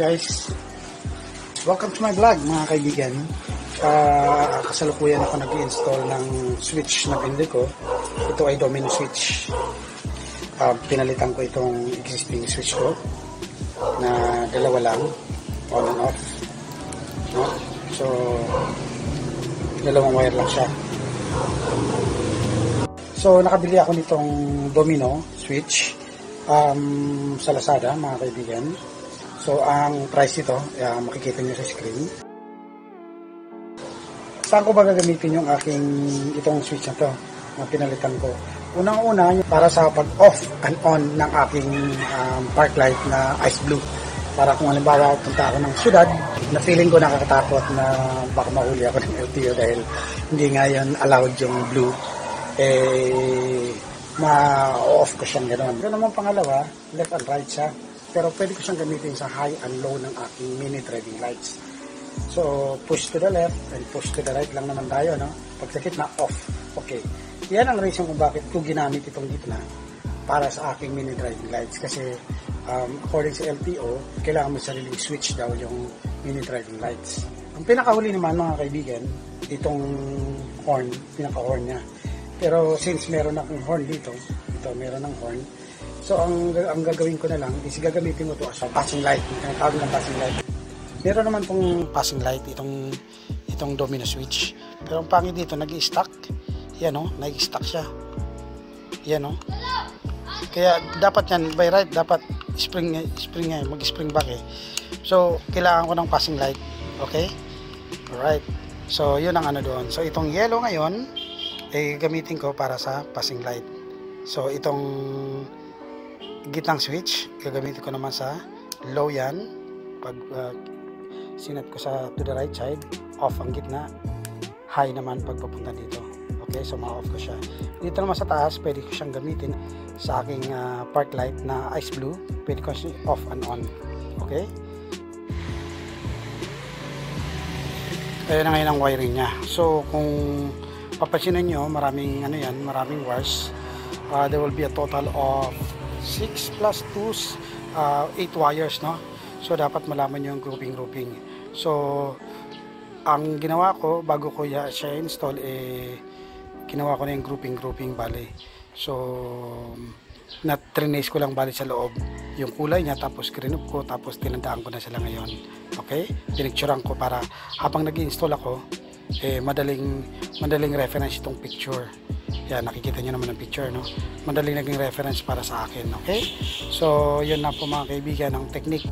guys, welcome to my vlog mga kaibigan. Uh, kasalukuyan ako nag-install ng switch na pinili ko. Ito ay domino switch. Uh, pinalitan ko itong existing switch ko na dalawa lang, on and off. No? So, dalawang wire lang siya. So, nakabili ako nitong domino switch um, sa Lazada, mga kaibigan. So, ang price nito, uh, makikita nyo sa screen. Saan ko ba gagamitin yung aking itong switch na to na pinalitan ko? Unang-una, para sa pag-off and on ng aking um, park light na ice blue. Para kung halimbawa punta ako ng syudad, na feeling ko nakakatakot na baka mahuli ako ng LTO dahil hindi nga yan allowed yung blue. Eh, ma-off ko siyang gano'n. Gano'n naman pangalawa, left and right siya. Pero pwede ko siyang gamitin sa high and low ng aking mini driving lights. So, push to the left and push to the right lang naman tayo, no? Pag sa gitna, off. Okay. Yan ang reason kung bakit ko ginamit itong gitna para sa aking mini driving lights. Kasi, um, according sa LTO, kailangan mo sariling switch daw yung mini driving lights. Ang pinakahuli naman, mga kaibigan, itong horn, pinaka-horn niya. Pero since meron akong horn dito, ito meron ng horn, so ang, ang gagawin ko na lang is gagamitin mo to as passing light, yung tawag ng passing light. Meron naman tong passing light, itong itong domino switch. Pero ang pangit dito, nag-stuck. Yan o, oh, nag-stuck siya. Yan o. Oh. Kaya dapat yan, by right, dapat spring, spring eh, mag-spring back eh. So, kailangan ko ng passing light. Okay? Alright. So, yun ang ano doon. So, itong yellow ngayon, eh, gamitin ko para sa passing light. So, itong gitnang switch, gagamitin ko naman sa low yan. Pag uh, sinat ko sa to the right side, off ang gitna. High naman pag papunta dito. Okay, so ma-off ko siya. Dito naman sa taas, pwede ko siyang gamitin sa aking uh, park light na ice blue. Pwede ko siyang off and on. Okay? Ayan na ngayon ang wiring niya. So, kung papansinan nyo, maraming ano yan, maraming wires. Uh, there will be a total of 6 plus 2, uh, 8 wires, no? So, dapat malaman yung grouping-grouping. So, ang ginawa ko, bago ko ya, siya install, eh, ginawa ko na yung grouping-grouping, bali. So, na-trace ko lang bali sa loob yung kulay niya, tapos grinup ko, tapos tinandaan ko na sila ngayon. Okay? Pinicturean ko para habang nag install ako, eh, madaling, madaling reference itong picture. Yan, nakikita nyo naman ang picture, no? Madaling naging reference para sa akin, okay? So, yun na po mga kaibigan, ang technique.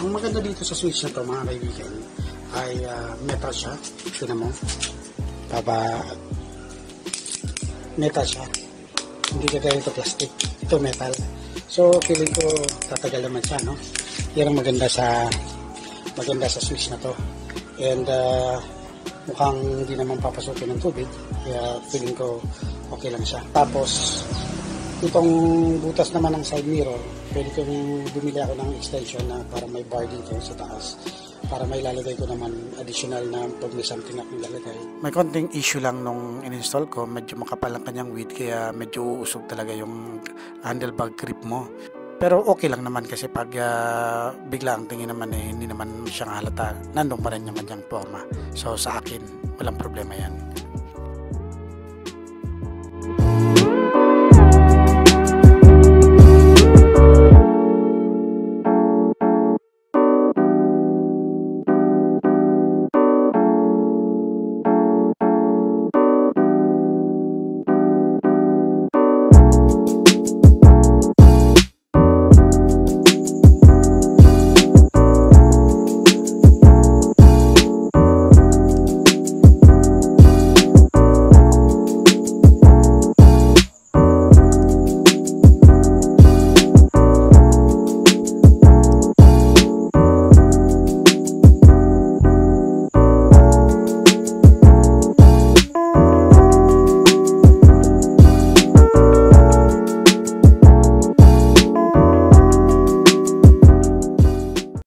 Ang maganda dito sa switch na to mga kaibigan ay uh, metal siya. Tignan mo. Baba metal siya. Hindi ka ito plastic. Ito metal. So feeling ko tatagal naman siya no. Yan ang maganda sa maganda sa switch na to. And uh, mukhang hindi naman papasukin ng tubig. Kaya feeling ko okay lang siya. Tapos itong butas naman ng side mirror pwede kong bumili ako ng extension na para may bar dito sa taas para may lalagay ko naman additional na pag may something akong lalagay. May konting issue lang nung in-install ko, medyo makapal ang kanyang width kaya medyo uusog talaga yung handlebar grip mo. Pero okay lang naman kasi pag uh, bigla ang tingin naman eh, hindi naman siyang halata, nandun pa rin yung kanyang forma. So sa akin, walang problema yan.